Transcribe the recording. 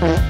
Mm-hmm.